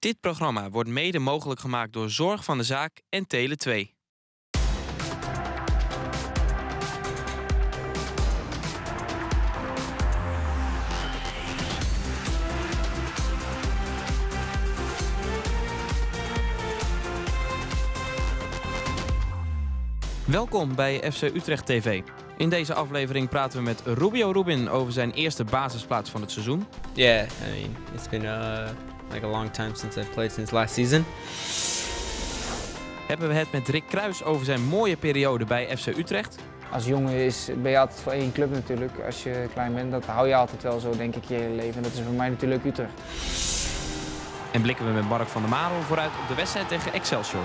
Dit programma wordt mede mogelijk gemaakt door Zorg van de Zaak en Tele 2. Welkom bij FC Utrecht TV. In deze aflevering praten we met Rubio Rubin over zijn eerste basisplaats van het seizoen. Yeah, I mean, it's been uh, like a long time since I've played since last season. Hebben we het met Rick Kruis over zijn mooie periode bij FC Utrecht. Als jongen is, ben je altijd voor één club natuurlijk. Als je klein bent, dat hou je altijd wel zo, denk ik, je hele leven. En dat is voor mij natuurlijk Utrecht. En blikken we met Mark van der Marel vooruit op de wedstrijd tegen Excelsior.